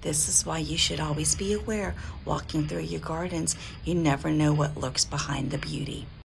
This is why you should always be aware walking through your gardens. You never know what lurks behind the beauty.